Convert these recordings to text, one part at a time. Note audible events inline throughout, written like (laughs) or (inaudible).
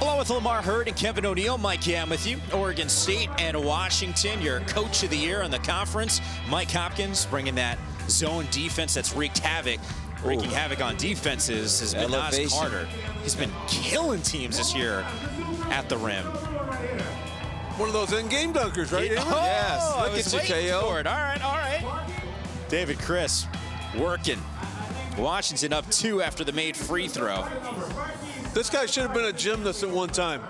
Along with Lamar Hurd and Kevin O'Neill, Mike Yam with you. Oregon State and Washington, your coach of the year in the conference. Mike Hopkins bringing that zone defense that's wreaked havoc. Wreaking Ooh. havoc on defenses has been Nas Carter. He's been killing teams this year at the rim. One of those in-game dunkers, right? It- oh, Yes, look at you, KO. for it. All right, all right. David Crisp working. Washington up two after the made free throw. This guy should have been a gymnast at one time.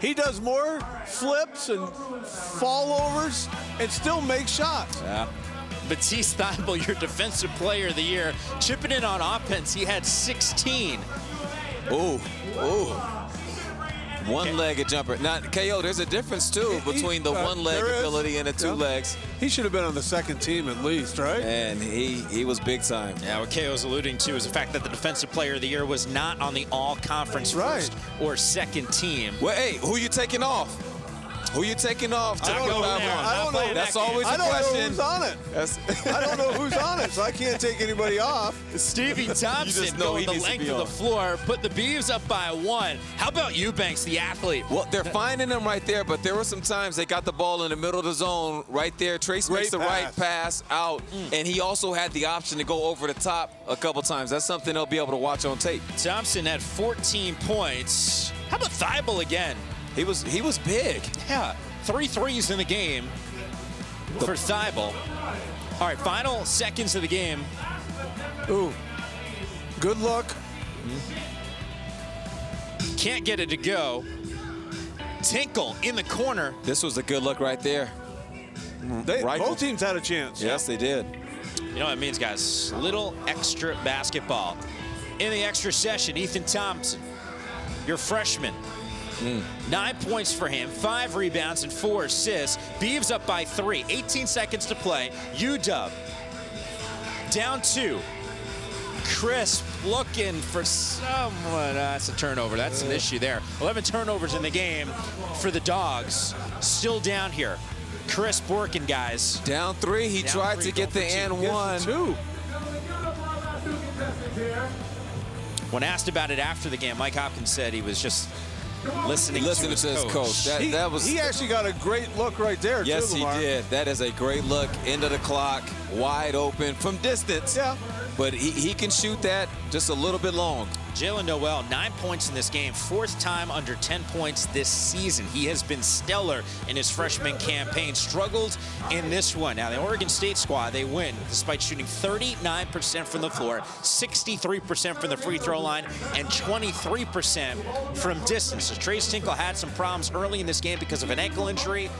He does more flips and fallovers and still makes shots. Yeah. Matisse Thybulle, (laughs) your defensive player of the year, chipping in on offense. He had 16. Ooh, ooh. One-legged jumper. Now, KO, there's a difference, too, between the uh, one-leg ability and the two Yeah. legs. He should have been on the second team at least, right? And he, he was big time. Yeah, what KO is alluding to is the fact that the defensive player of the year was not on the all-conference Right. first or second team. Well, hey, who you taking off? Who you taking off? I don't know about there. one. I'm I don't know. That's that game. always I a don't know question. who's on it. That's, I don't know who's (laughs) on it, so I can't take anybody off. Stevie Thompson know going he the needs to length be of the floor, put the Beavs up by one. How about Eubanks, the athlete? Well, they're finding him right there, but there were some times they got the ball in the middle of the zone right there. Trace Great makes the right pass. pass out, hmm. and he also had the option to go over the top a couple times. That's something they'll be able to watch on tape. Thompson had 14 points. How about Thybulle again? He was he was big. Yeah, three threes in the game for Thybulle. All right, final seconds of the game. Ooh, good luck. Can't get it to go. Tinkle in the corner. This was a good look right there. They, Right. both teams had a chance. Yes, they did. You know what it means, guys? Little extra basketball. In the extra session, Ethan Thompson, your freshman. Nine points for him, five rebounds, and four assists. Beavs up by three. 18 seconds to play. UW down two. Crisp looking for someone. Uh, that's a turnover. That's an issue there. 11 turnovers in the game for the Dogs. Still down here. Crisp working, guys. Down three, he Down tried three, to get the two. and one. Two. When asked about it after the game, Mike Hopkins said he was just listening, Listening to to his coach. That, He, that was he actually got a great look right there, Yes, too, he did. That is a great look. End of the clock, wide open from distance. Yeah. But he, he can shoot that just a little bit long. Jaylen Nowell, nine points in this game, fourth time under 10 points this season. He has been stellar in his freshman campaign, struggled in this one. Now, the Oregon State squad, they win despite shooting 39% from the floor, 63% from the free throw line, and 23% from distance. So Tres Tinkle had some problems early in this game because of an ankle injury.